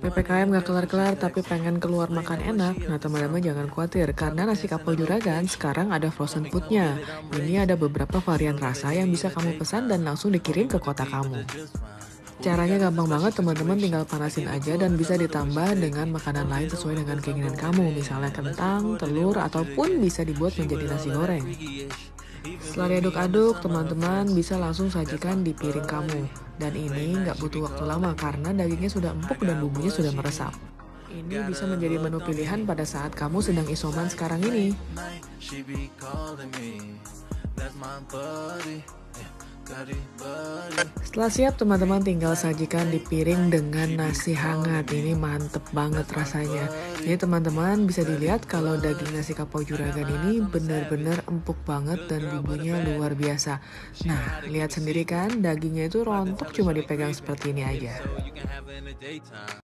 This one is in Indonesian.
PPKM gak kelar-kelar tapi pengen keluar makan enak? Nah teman-teman jangan khawatir karena nasi kapau juragan sekarang ada frozen foodnya. Ini ada beberapa varian rasa yang bisa kamu pesan dan langsung dikirim ke kota kamu. Caranya gampang banget teman-teman tinggal panasin aja dan bisa ditambah dengan makanan lain sesuai dengan keinginan kamu. Misalnya kentang, telur, ataupun bisa dibuat menjadi nasi goreng. Setelah diaduk-aduk, teman-teman bisa langsung sajikan di piring kamu. Dan ini nggak butuh waktu lama karena dagingnya sudah empuk dan bumbunya sudah meresap. Ini bisa menjadi menu pilihan pada saat kamu sedang isoman sekarang ini. Setelah siap teman-teman tinggal sajikan di piring dengan nasi hangat. Ini mantep banget rasanya. Jadi teman-teman bisa dilihat kalau daging nasi kapau juragan ini benar-benar empuk banget dan bumbunya luar biasa. Nah lihat sendiri kan dagingnya itu rontok cuma dipegang seperti ini aja